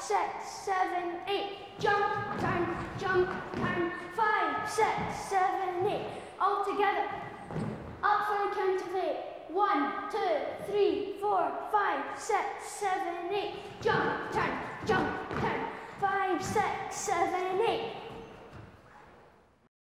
six, seven, eight. Jump, time, jump, turn. Five, six, seven, eight. All together. Up for a count of eight. One, two, three, four, five, six, seven, eight. Jump, turn, jump, turn. Five, six, seven, eight.